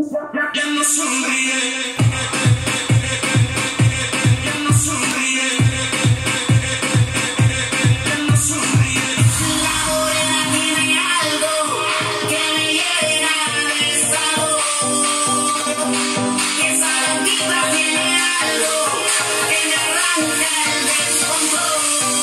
Ya no sonríe. Ya no sonríe. Ya no sonríe. La morena tiene algo que me llena de sabor. Esa bandita tiene algo que me arranca el descontrol.